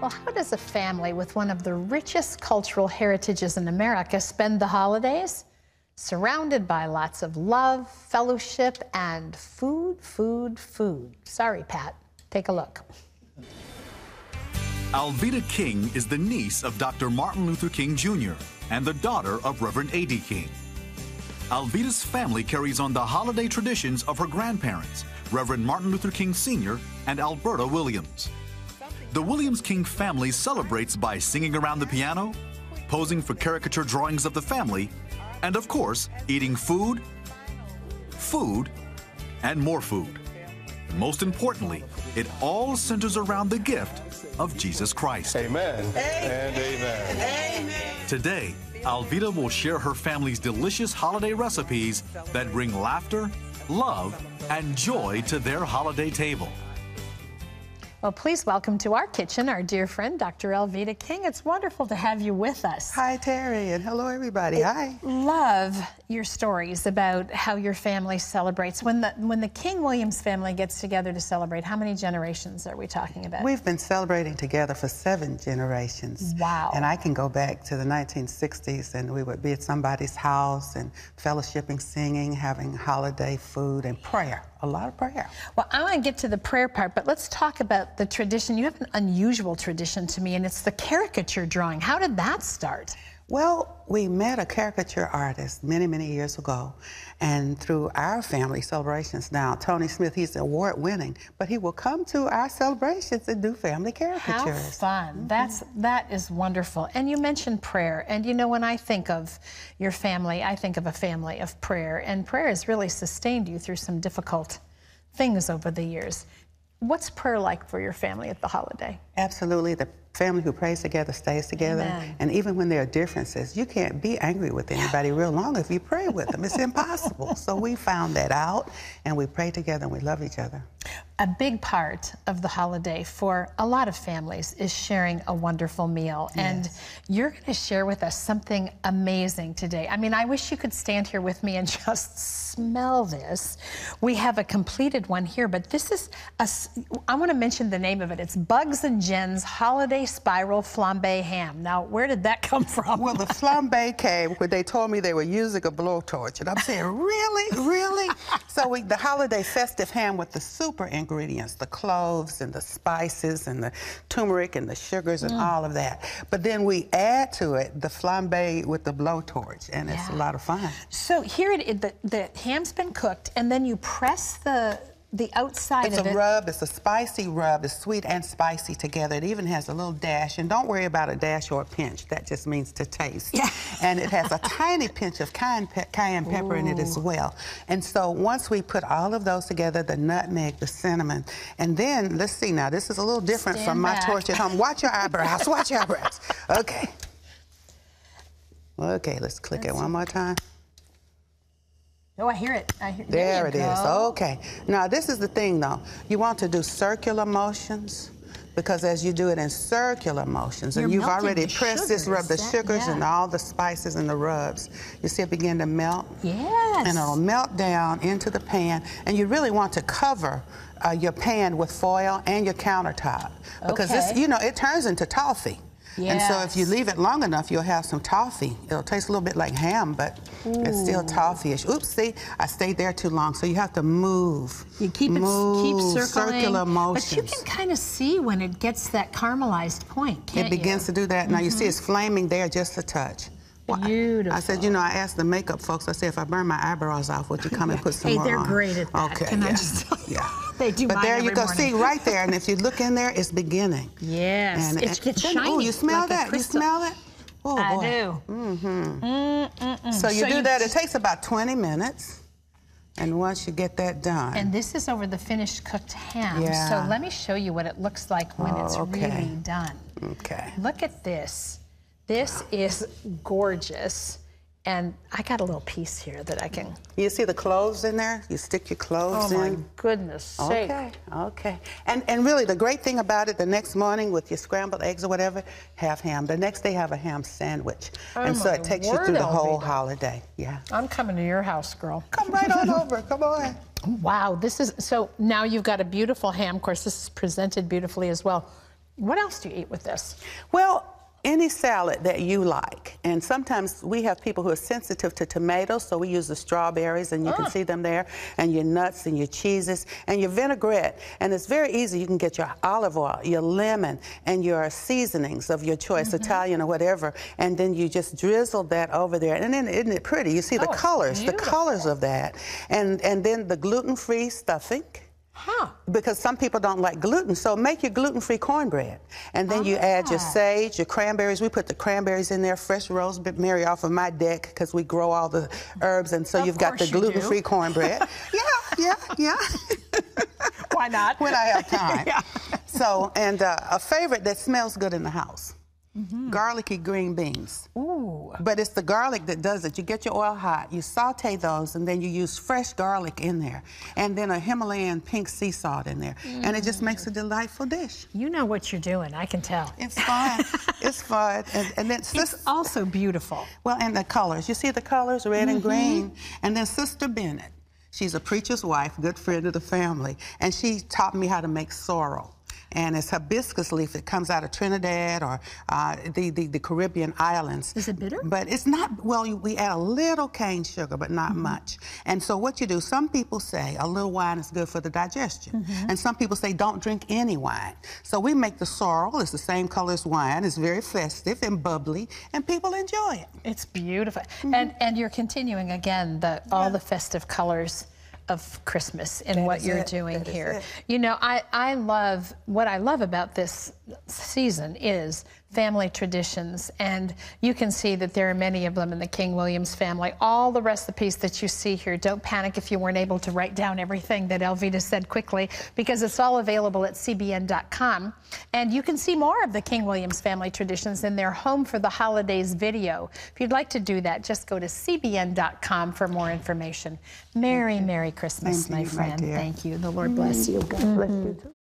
Well, how does a family with one of the richest cultural heritages in America spend the holidays? Surrounded by lots of love, fellowship, and food, food, food. Sorry, Pat. Take a look. Alveda King is the niece of Dr. Martin Luther King Jr. and the daughter of Reverend A.D. King. Alveda's family carries on the holiday traditions of her grandparents, Reverend Martin Luther King Sr. and Alberta Williams. The Williams King family celebrates by singing around the piano, posing for caricature drawings of the family, and of course, eating food, food, and more food. Most importantly, it all centers around the gift of Jesus Christ. Amen. And amen. Amen. Today, Alveda will share her family's delicious holiday recipes that bring laughter, love, and joy to their holiday table. Well, please welcome to our kitchen our dear friend, Dr. Alveda King. It's wonderful to have you with us. Hi, Terry, and hello, everybody. Hi. Love your stories about how your family celebrates. When the when the King Williams family gets together to celebrate, how many generations are we talking about? We've been celebrating together for seven generations. Wow. And I can go back to the 1960s, and we would be at somebody's house and fellowshipping, singing, having holiday food, and prayer a lot of prayer. Well, I want to get to the prayer part, but let's talk about the tradition. You have an unusual tradition to me, and it's the caricature drawing. How did that start? Well, we met a caricature artist many, many years ago, and through our family celebrations now, Tony Smith, he's award winning, but he will come to our celebrations and do family caricatures. How fun. Mm -hmm. That's, that is wonderful. And you mentioned prayer, and you know, when I think of your family, I think of a family of prayer, and prayer has really sustained you through some difficult things over the years. What's prayer like for your family at the holiday? Absolutely. The family who prays together stays together. Amen. And even when there are differences, you can't be angry with anybody real long if you pray with them. It's impossible. so we found that out and we pray together and we love each other. A big part of the holiday for a lot of families is sharing a wonderful meal. Yes. And you're going to share with us something amazing today. I mean, I wish you could stand here with me and just smell this. We have a completed one here, but this is a, I want to mention the name of it. It's Bugs and Jen's Holiday Spiral Flambe Ham. Now, where did that come from? Well, the flambe came when they told me they were using a blowtorch. And I'm saying, really? Really? so we, the holiday festive ham with the super ingredients, the cloves and the spices and the turmeric and the sugars and mm. all of that. But then we add to it the flambe with the blowtorch, and yeah. it's a lot of fun. So here it is, the, the ham's been cooked, and then you press the the outside it's of it. It's a rub. It's a spicy rub. It's sweet and spicy together. It even has a little dash. And don't worry about a dash or a pinch. That just means to taste. Yeah. and it has a tiny pinch of cayenne, pe cayenne pepper Ooh. in it as well. And so once we put all of those together, the nutmeg, the cinnamon, and then, let's see now, this is a little different Stand from back. my torch at home. Watch your eyebrows. Watch your eyebrows. Okay. Okay, let's click That's it one more time. Oh, I hear it. I hear, there, there it go. is. Okay. Now, this is the thing, though. You want to do circular motions because as you do it in circular motions, You're and you've already pressed sugars, this rub, the that, sugars yeah. and all the spices and the rubs, you see it begin to melt? Yes. And it'll melt down into the pan, and you really want to cover uh, your pan with foil and your countertop because okay. this, you know, it turns into toffee. Yes. And so if you leave it long enough, you'll have some toffee. It'll taste a little bit like ham, but Ooh. it's still toffee-ish. Oops, see, I stayed there too long. So you have to move. You keep move, it keep circling. Circular motions. But you can kind of see when it gets that caramelized point, It begins you? to do that. Now mm -hmm. you see mm-hmm. it's flaming there just a touch. Beautiful. I said, you know, I asked the makeup folks, I said, if I burn my eyebrows off, would you come and put some hey, more they're on? great at that. Okay, Can yeah. I just? Yeah. They do But there you go. Morning. See, right there. And if you look in there, it's beginning. Yes. And, it's, and, it's shiny. Oh, you smell like that? You smell it? Oh, I boy. do. Mm-hmm. Mm, mm, mm. So you so do you that. It takes about 20 minutes. And once you get that done. And this is over the finished cooked ham. Yeah. So let me show you what it looks like when oh, it's okay. really done. Okay. Look at this. This is gorgeous. And I got a little piece here that I can. You see the cloves in there? You stick your cloves in. Oh my goodness sake. Okay, okay. And and really the great thing about it, the next morning with your scrambled eggs or whatever, have ham. The next day have a ham sandwich. Oh and so it takes you through the whole Alveda. holiday. Yeah. I'm coming to your house, girl. Come right on over. Come on. Wow, this is so now you've got a beautiful ham. Of course, this is presented beautifully as well. What else do you eat with this? Well, any salad that you like. And sometimes we have people who are sensitive to tomatoes, so we use the strawberries, and you can ah. see them there, and your nuts and your cheeses, and your vinaigrette. And it's very easy. You can get your olive oil, your lemon, and your seasonings of your choice, mm-hmm. Italian or whatever, and then you just drizzle that over there. And then isn't it pretty? You see the Oh, it's colors, the colors of that. And, and then the gluten-free stuffing Huh. because some people don't like gluten. So make your gluten-free cornbread, and then you add your Ah. sage, your cranberries. We put the cranberries in there, fresh rosemary off of my deck because we grow all the herbs, and so Of you've got the you gluten-free cornbread. yeah, yeah, yeah. Why not? when I have time. Yeah. So, and uh, a favorite that smells good in the house. Garlicky green beans. Mm-hmm. Ooh. But it's the garlic that does it. You get your oil hot, you saute those, and then you use fresh garlic in there, and then a Himalayan pink sea salt in there, and it just makes a delightful dish. You know what you're doing, I can tell. It's fun. it's fun, and, and then sis- It's also beautiful. well, and the colors. You see the colors, red and mm-hmm. green, and then Sister Bennett. She's a preacher's wife, good friend of the family, and she taught me how to make sorrel. And it's hibiscus leaf It comes out of Trinidad or uh, the, the, the Caribbean islands. Is it bitter? But it's not, well, you- we add a little cane sugar, but not much. And so what you do, some people say a little wine is good for the digestion. And some people say don't drink any wine. So we make the sorrel, it's the same color as wine, it's very festive and bubbly, and people enjoy it. It's beautiful. Mm-hmm. And and you're continuing again the all the festive colors of Christmas in what you're it. doing That here. You know, I, I love what I love about this season is family traditions and you can see that there are many of them in the King Williams family. All the recipes that you see here, don't panic if you weren't able to write down everything that Alveda said quickly because it's all available at cbn.com and you can see more of the King Williams family traditions in their Home for the Holidays video. If you'd like to do that, just go to cbn.com for more information. Merry, Merry Christmas, to my you, friend. dear. Thank you. The Lord bless you. God bless you mm-hmm. too.